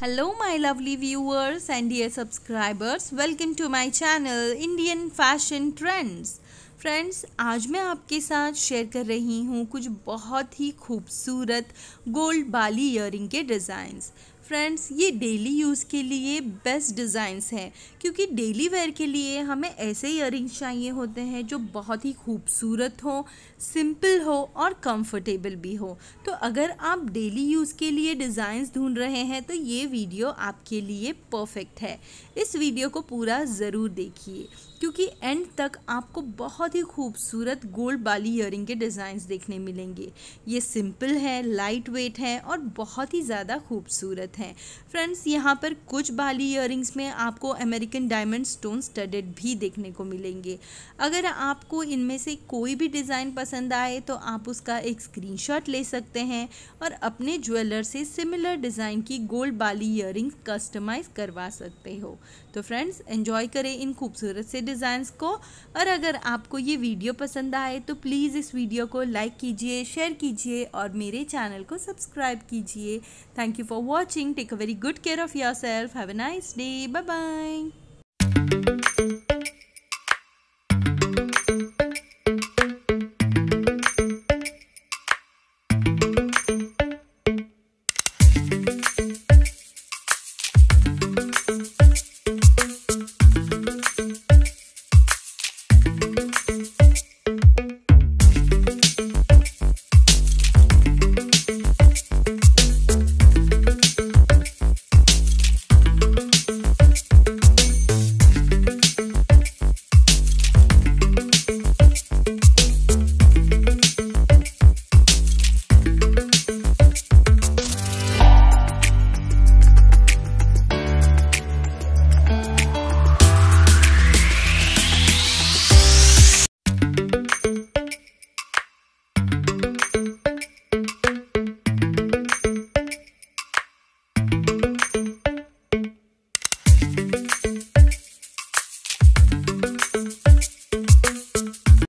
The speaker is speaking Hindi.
Hello my lovely viewers and dear subscribers welcome to my channel Indian fashion trends friends आज मैं आपके साथ शेयर कर रही हूँ कुछ बहुत ही खूबसूरत गोल्ड बाली ईयरिंग के डिज़ाइंस फ्रेंड्स ये डेली यूज़ के लिए बेस्ट डिज़ाइंस हैं, क्योंकि डेली वेयर के लिए हमें ऐसे इयर चाहिए होते हैं जो बहुत ही खूबसूरत हो सिंपल हो और कंफर्टेबल भी हो। तो अगर आप डेली यूज़ के लिए डिज़ाइंस ढूंढ रहे हैं तो ये वीडियो आपके लिए परफेक्ट है। इस वीडियो को पूरा ज़रूर देखिए, क्योंकि एंड तक आपको बहुत ही खूबसूरत गोल्ड बाली इयर के डिज़ाइंस देखने मिलेंगे। ये सिंपल है लाइट वेट है और बहुत ही ज़्यादा खूबसूरत हैं। फ्रेंड्स, यहाँ पर कुछ बाली इयर में आपको अमेरिकन डायमंड स्टोन स्टडेड भी देखने को मिलेंगे। अगर आपको इनमें से कोई भी डिज़ाइन पसंद आए तो आप उसका एक स्क्रीनशॉट ले सकते हैं और अपने ज्वेलर से सिमिलर डिज़ाइन की गोल्ड बाली इयर कस्टमाइज़ करवा सकते हो। तो फ्रेंड्स एंजॉय करें इन खूबसूरत से डिज़ाइंस को। और अगर आपको ये वीडियो पसंद आए तो प्लीज़ इस वीडियो को लाइक कीजिए शेयर कीजिए और मेरे चैनल को सब्सक्राइब कीजिए। Thank you for watching Take a very good care of yourself. Have a nice day. Bye bye.